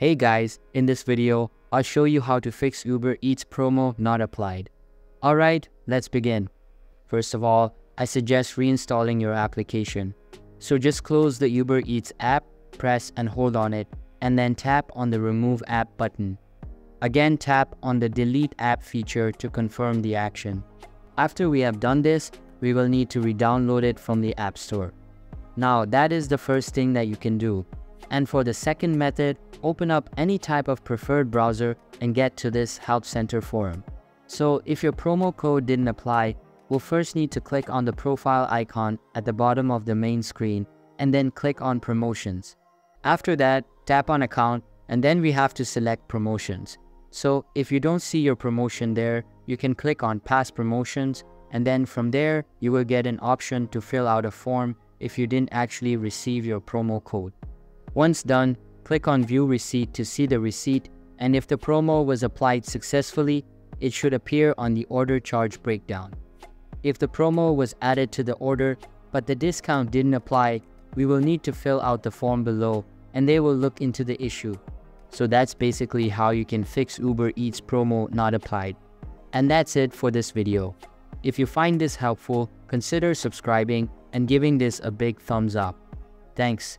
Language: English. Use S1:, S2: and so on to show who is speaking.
S1: Hey guys, in this video, I'll show you how to fix Uber Eats promo not applied. Alright, let's begin. First of all, I suggest reinstalling your application. So just close the Uber Eats app, press and hold on it, and then tap on the Remove App button. Again tap on the Delete App feature to confirm the action. After we have done this, we will need to re-download it from the App Store. Now that is the first thing that you can do. And for the second method, open up any type of preferred browser and get to this Help Center forum. So if your promo code didn't apply, we'll first need to click on the profile icon at the bottom of the main screen and then click on Promotions. After that, tap on Account and then we have to select Promotions. So if you don't see your promotion there, you can click on Past Promotions and then from there, you will get an option to fill out a form if you didn't actually receive your promo code. Once done, click on View Receipt to see the receipt and if the promo was applied successfully, it should appear on the order charge breakdown. If the promo was added to the order but the discount didn't apply, we will need to fill out the form below and they will look into the issue. So that's basically how you can fix Uber Eats promo not applied. And that's it for this video. If you find this helpful, consider subscribing and giving this a big thumbs up. Thanks.